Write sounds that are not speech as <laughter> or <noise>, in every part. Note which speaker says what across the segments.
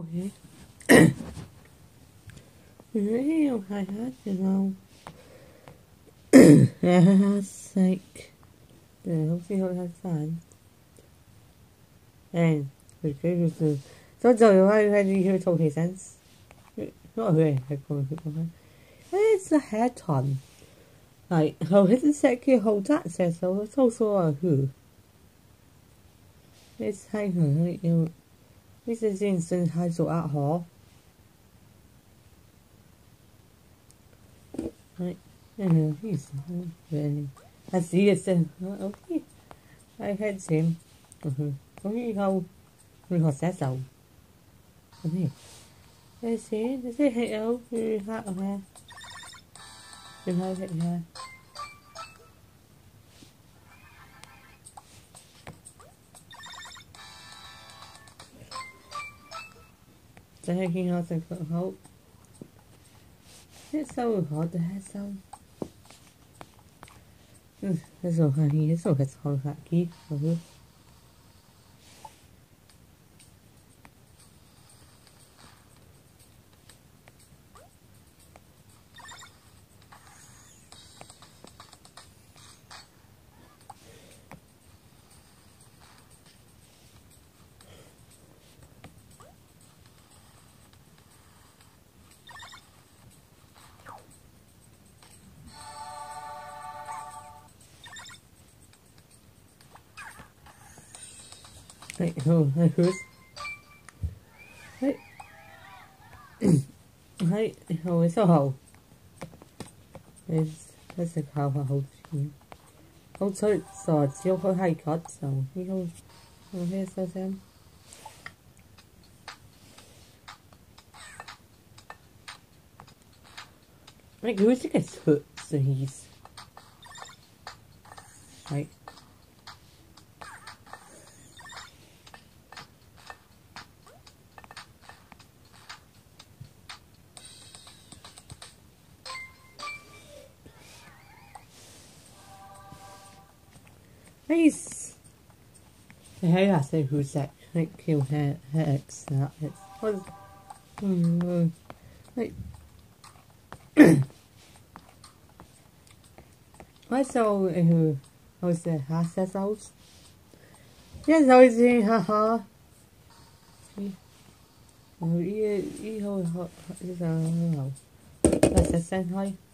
Speaker 1: Okay. Real high hat, you know. That's like the hopefully hope. And uh, you talk his sense. Not really, I call <laughs> it. It's a head on. Like, how his second hold that says so it's also a who. It's like, you know, Mr. Jensen hai dụ ạ hó Right. I know, he's not really. I see it. Oh, okay. I had him. Có không? Mình họ sẽ giàu. Cái gì? Thế thế thế hệ ấu hạ hoa. Đừng hơi hệ hoa. the heck you know to help. It's so hard to have some. Mm, it's so funny. it's so hard to have keep. はい、うん、はい、ふはい。はい、好，收<clears throat> 好。你一食烤下好甜，好脆，傻蕉佢係嗰就呢個，我咩收聲？你佢識嘅出是 Nice. Hey, I say who's that? Thank you, Hex. That it was. Mm, like. I saw who was the access house. Yes, I was in haha. Oh, yeah, yeah, is a. That's a send high. Right.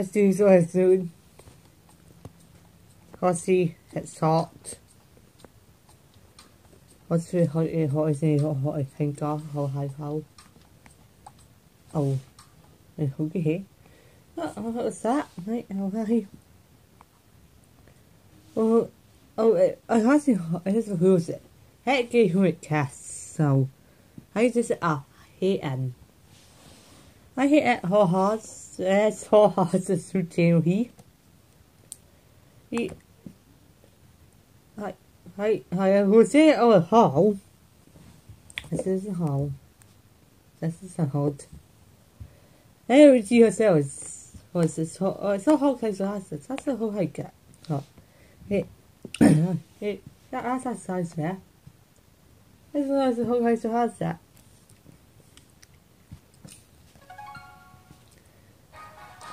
Speaker 1: Let's do so one soon. Cosy, it's hot. What's the hot in hot is hot hot I think ah, how high how Oh I'm hungry here. What, was that? Right how high Oh oh eh, I can't see Who is it doesn't who's it. Who it casts so how is this ah oh, here and I hit it hard heart is routine he. He, I, I, I was say oh how. This is a how. This is a hot. Hey, she herself was this so oh so how can you ask it? That's a whole hike. Oh, hey, that that's size there. This was a whole hike to have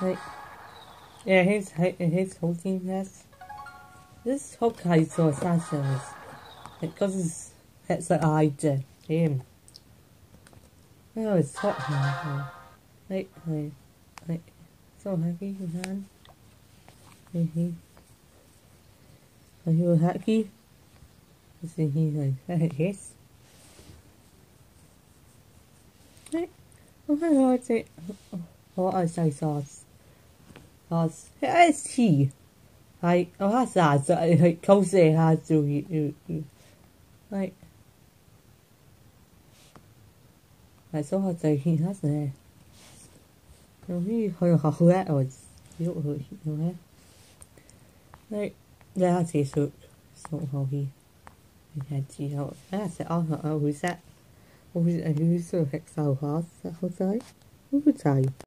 Speaker 1: that. Right. Yeah, he's he's holding this. This Hokkaido assassin is because it's like I did him. Oh, it's hot here. Right, right, right. So happy can. Hey, Are you happy? See, he's like, yes. Right. Oh my god, it's it. What a soy sauce. Is he. Hai o ha sa sa hai kau se ha tu hi. Hai. Hai so ha tai hi ha se. No hi ho ha hu a o yo ho hi no ha. Hai. Ja ha se so so ho hi. Hai chi ho. Ha se o ho hu sa. Hu sa hu so hek sa ha sa ho sai. Hu sai.